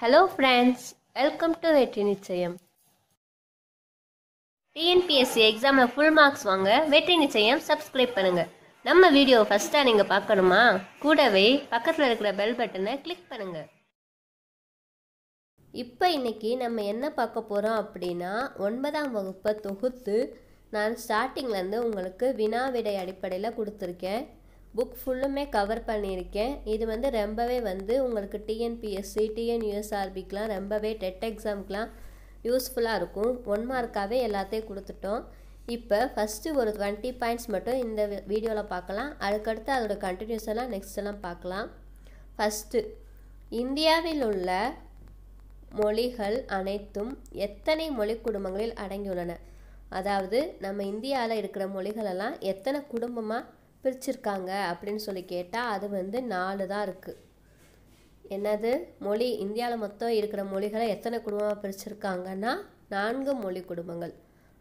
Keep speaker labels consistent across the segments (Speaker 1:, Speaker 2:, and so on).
Speaker 1: Hello friends welcome to வெற்றி நிச்சயம். TNPSC எக்ஸாமில் ஃபுல் மார்க்ஸ் வாங்க வெற்றி நிச்சயம் சப்ஸ்கிரைப் பண்ணுங்க. நம்ம வீடியோ ஃபஸ்ட்டாக நீங்கள் பார்க்கணுமா? கூடவே பக்கத்தில் இருக்கிற பெல் பட்டனை கிளிக் பண்ணுங்க. இப்போ இன்னைக்கு நம்ம என்ன பார்க்க போகிறோம் அப்படின்னா ஒன்பதாம் வகுப்பை தொகுத்து நான் ஸ்டார்டிங்லேருந்து உங்களுக்கு வினா விடை அடிப்படையில் கொடுத்துருக்கேன். புக் ஃபுல்லுமே கவர் பண்ணியிருக்கேன். இது வந்து ரொம்பவே வந்து உங்களுக்கு டிஎன்பிஎஸ்சி டிஎன்யூஎஸ்ஆர்பிக்கெலாம் ரொம்பவே டெட் எக்ஸாமுக்கெலாம் யூஸ்ஃபுல்லாக இருக்கும். ஒன் மார்க்காகவே எல்லாத்தையும் கொடுத்துட்டோம். இப்போ ஃபஸ்ட்டு ஒரு டுவெண்ட்டி பாயிண்ட்ஸ் மட்டும் இந்த வீடியோவில் பார்க்கலாம். அதுக்கடுத்து அதோட கண்டினியூஸ் எல்லாம் நெக்ஸ்ட் எல்லாம் பார்க்கலாம். ஃபஸ்ட்டு இந்தியாவில் உள்ள மொழிகள் அனைத்தும் எத்தனை மொழி குடும்பங்களில் அடங்கியுள்ளன? அதாவது நம்ம இந்தியாவில் இருக்கிற மொழிகளெல்லாம் எத்தனை குடும்பமாக பிரிச்சிருக்காங்க அப்படின்னு சொல்லி கேட்டால் அது வந்து நாலு தான் இருக்குது என்னது? மொழி. இந்தியாவில் மொத்தம் இருக்கிற மொழிகளை எத்தனை குடும்பமாக பிரிச்சிருக்காங்கன்னா நான்கு மொழி குடும்பங்கள்.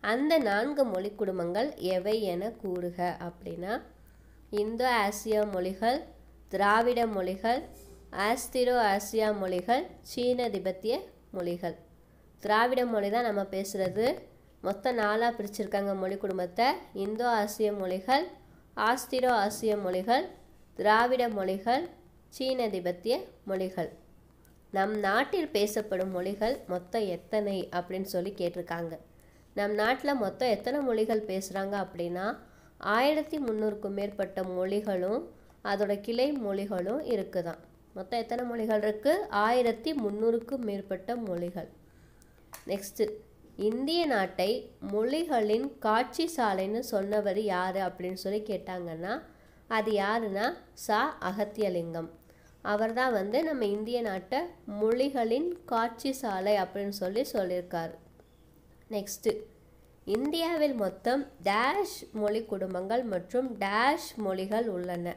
Speaker 1: அந்த நான்கு மொழி குடும்பங்கள் எவை என கூறுக அப்படின்னா இந்தோ ஆசியா மொழிகள் திராவிட மொழிகள் ஆஸ்திரோ ஆசியா மொழிகள் சீன திபெத்திய மொழிகள். திராவிட மொழி தான் நம்ம பேசுகிறது மொத்தம் நாலாக பிரிச்சிருக்காங்க மொழி குடும்பத்தை. இந்தோ ஆசிய மொழிகள் ஆஸ்திரோ ஆசிய மொழிகள் திராவிட மொழிகள் சீனதிபத்திய மொழிகள். நம் நாட்டில் பேசப்படும் மொழிகள் மொத்தம் எத்தனை அப்படின்னு சொல்லி கேட்டிருக்காங்க. நம் நாட்டில் மொத்தம் எத்தனை மொழிகள் பேசுகிறாங்க அப்படின்னா ஆயிரத்தி முந்நூறுக்கும் மேற்பட்ட மொழிகளும் அதோட கிளை மொழிகளும் இருக்குதான். மொத்தம் எத்தனை மொழிகள் இருக்குது ஆயிரத்தி முந்நூறுக்கும் மேற்பட்ட மொழிகள். நெக்ஸ்ட்டு இந்திய நாட்டை மொழிகளின் காட்சி சாலைன்னு சொன்னவர் யார் அப்படின்னு சொல்லி கேட்டாங்கன்னா அது யாருன்னா சா. அகத்தியலிங்கம். அவர் தான் வந்து நம்ம இந்திய நாட்டை மொழிகளின் காட்சி சாலை அப்படின்னு சொல்லி சொல்லியிருக்கார். நெக்ஸ்ட்டு இந்தியாவில் மொத்தம் டேஷ் மொழி குடும்பங்கள் மற்றும் டேஷ் மொழிகள் உள்ளன.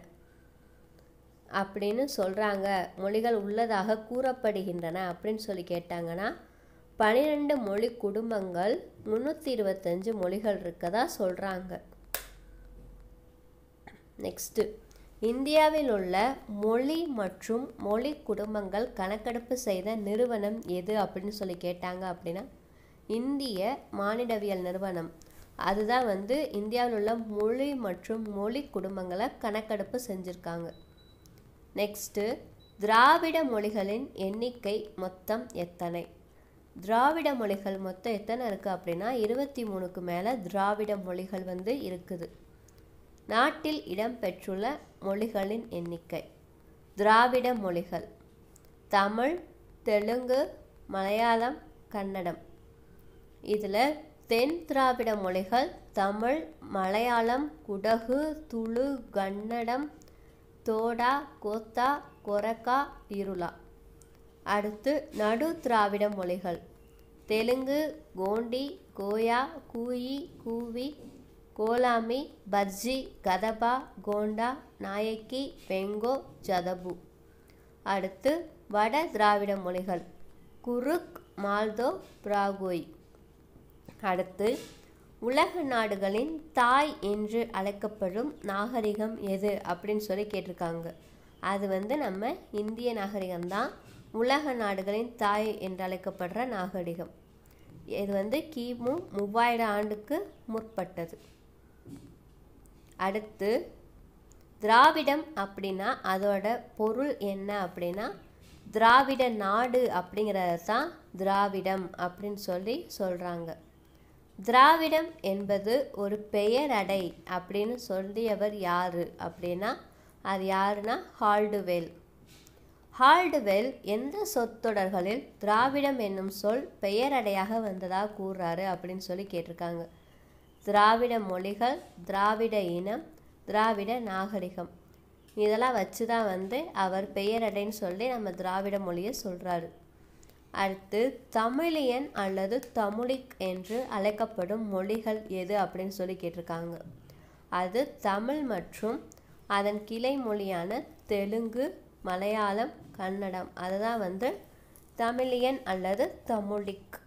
Speaker 1: அப்படின்னு சொல்கிறாங்க மொழிகள் உள்ளதாக கூறப்படுகின்றன அப்படின்னு சொல்லி கேட்டாங்கன்னா பன்னிரெண்டு மொழி குடும்பங்கள் முந்நூற்றி இருபத்தஞ்சு மொழிகள் இருக்கதா சொல்கிறாங்க நெக்ஸ்ட்டு இந்தியாவில் உள்ள மொழி மற்றும் மொழி குடும்பங்கள் கணக்கெடுப்பு செய்த நிறுவனம் எது அப்படின்னு சொல்லி கேட்டாங்க அப்படின்னா இந்திய மானிடவியல் நிறுவனம். அதுதான் வந்து இந்தியாவில் உள்ள மொழி மற்றும் மொழி குடும்பங்களை கணக்கெடுப்பு செஞ்சுருக்காங்க. நெக்ஸ்ட்டு திராவிட மொழிகளின் எண்ணிக்கை மொத்தம் எத்தனை? திராவிட மொழிகள் மொத்தம் எத்தனை இருக்குது அப்படின்னா இருபத்தி மூணுக்கு மேலே திராவிட மொழிகள் வந்து இருக்குது. நாட்டில் இடம்பெற்றுள்ள மொழிகளின் எண்ணிக்கை. திராவிட மொழிகள். தமிழ் தெலுங்கு மலையாளம் கன்னடம். இதில் தென் திராவிட மொழிகள் தமிழ் மலையாளம் குடகு துளு கன்னடம் தோடா கோத்தா கொரக்கா இருளா அடுத்து நடு திராவிட மொழிகள். தெலுங்கு கோண்டி கோயா கூயி கூவி கோலாமி பர்ஜி கதபா கோண்டா நாயக்கி பெங்கோ ஜதபு. அடுத்து வட திராவிட மொழிகள். குருக் மால்தோ பிராகோய். அடுத்து உலக நாடுகளின் தாய் என்று அழைக்கப்படும் நாகரிகம் எது அப்படின்னு சொல்லி கேட்டிருக்காங்க. அது வந்து நம்ம இந்திய நாகரிகம்தான். உலக நாடுகளின் தாய் என்று அழைக்கப்படுற நாகரிகம். இது வந்து கிமு மூவாயிரம் ஆண்டுக்கு முற்பட்டது. அடுத்து திராவிடம் அப்படின்னா அதோட பொருள் என்ன அப்படின்னா திராவிட நாடு அப்படிங்கிறத தான் திராவிடம் அப்படின்னு சொல்லி சொல்கிறாங்க திராவிடம் என்பது ஒரு பெயரடை அப்படின்னு சொல்லியவர் யார் அப்படின்னா அது யாருன்னா ஹால்டுவேல். ஹால்டுவெல் எந்த சொற்றொடர்களில் திராவிடம் என்னும் சொல் பெயரடையாக வந்ததாக கூறுறாரு அப்படின்னு சொல்லி கேட்டிருக்காங்க. திராவிட மொழிகள் திராவிட இனம் திராவிட நாகரிகம். இதெல்லாம் வச்சு தான் வந்து அவர் பெயரடைன்னு சொல்லி நம்ம திராவிட மொழியை சொல்கிறாரு அடுத்து தமிழியன் அல்லது தமிழிக் என்று அழைக்கப்படும் மொழிகள் எது அப்படின்னு சொல்லி கேட்டிருக்காங்க. அது தமிழ் மற்றும் அதன் கிளை மொழியான தெலுங்கு மலையாளம் கன்னடம். அதுதான் வந்து தமிழியன் அல்லது தமிழிக்.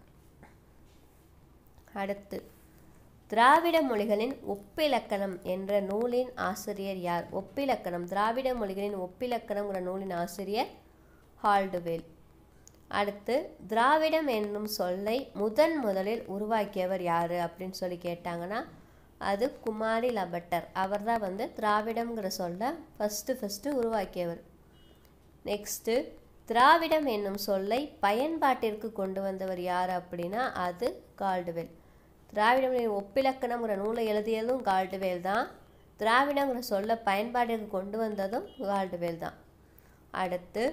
Speaker 1: அடுத்து திராவிட மொழிகளின் ஒப்பிலக்கணம் என்ற நூலின் ஆசிரியர் யார்? ஒப்பிலக்கணம். திராவிட மொழிகளின் ஒப்பிலக்கணம்ங்கிற நூலின் ஆசிரியர் ஹால்டுவேல். அடுத்து திராவிடம் என்னும் சொல்லை முதன் முதலில் உருவாக்கியவர் யார் அப்படின்னு சொல்லி கேட்டாங்கன்னா அது குமாரி லபட்டர். அவர் தான் வந்து திராவிடம்ங்கிற சொல்லை ஃபஸ்ட்டு ஃபஸ்ட்டு உருவாக்கியவர். நெக்ஸ்ட்டு திராவிடம் என்னும் சொல்லை பயன்பாட்டிற்கு கொண்டு வந்தவர் யார் அப்படின்னா அது கால்டுவெல். திராவிடம் ஒப்பிலக்கணங்கிற நூலை எழுதியதும் கால்டுவேல் தான். திராவிடங்கிற சொல்ல பயன்பாட்டிற்கு கொண்டு வந்ததும் கால்டுவேல் தான். அடுத்து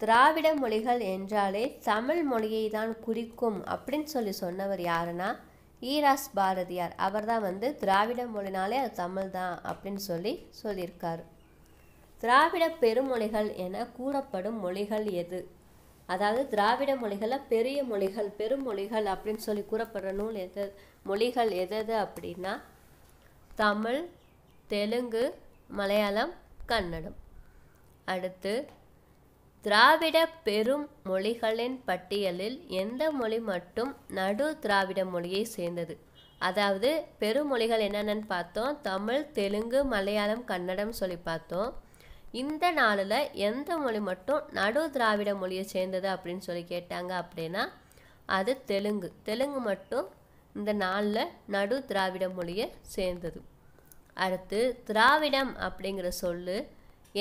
Speaker 1: திராவிட மொழிகள் என்றாலே தமிழ் மொழியை தான் குறிக்கும் அப்படின்னு சொல்லி சொன்னவர் யாருன்னா ஈராஸ் பாரதியார். அவர் தான் வந்து திராவிட மொழினாலே அது தமிழ் தான் அப்படின்னு சொல்லி சொல்லியிருக்காரு. திராவிட பெருமொழிகள் என கூறப்படும் மொழிகள் எது? அதாவது திராவிட மொழிகளில் பெரிய மொழிகள் பெருமொழிகள் அப்படின்னு சொல்லி கூறப்படுற நூல் எது? மொழிகள் எது அப்படின்னா தமிழ் தெலுங்கு மலையாளம் கன்னடம். அடுத்து திராவிட பெரும் மொழிகளின் பட்டியலில் எந்த மொழி மட்டும் நடு திராவிட மொழியை சேர்ந்தது? அதாவது பெருமொழிகள் என்னென்னு பார்த்தோம். தமிழ் தெலுங்கு மலையாளம் கன்னடம் சொல்லி பார்த்தோம். இந்த நாளில் எந்த மொழி மட்டும் நடு திராவிட மொழியை சேர்ந்தது அப்படின்னு சொல்லி கேட்டாங்க அப்படின்னா அது தெலுங்கு. தெலுங்கு மட்டும் இந்த நாளில் நடு திராவிட மொழியை சேர்ந்தது. அடுத்து திராவிடம் அப்படிங்கிற சொல்லு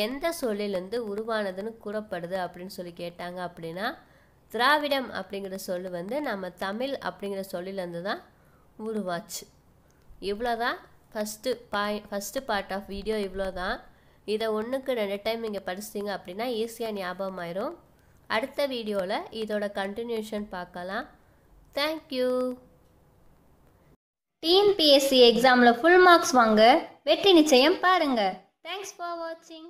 Speaker 1: எந்த சொல்லிலேருந்து உருவானதுன்னு கூறப்படுது அப்படின்னு சொல்லி கேட்டாங்க அப்படின்னா திராவிடம் அப்படிங்கிற சொல்லு வந்து நம்ம தமிழ் அப்படிங்கிற சொல்லிலேருந்து தான் உருவாச்சு. இவ்வளோ தான் first bye first part of video இவ்வளோ தான் இதை ஒன்றுக்கு ரெண்டு டைம் நீங்கள் படிச்சிங்க அப்படின்னா ஈஸியாக ஞாபகம் ஆயிரும் அடுத்த வீடியோவில் இதோட கண்டினியூஷன் பார்க்கலாம். தேங்க்யூ
Speaker 2: டிஎன்பிஎஸ்சி எக்ஸாமில் ஃபுல் மார்க்ஸ் வாங்க. வெற்றி நிச்சயம் பாருங்கள் தேங்க்ஸ் ஃபார் வாட்சிங்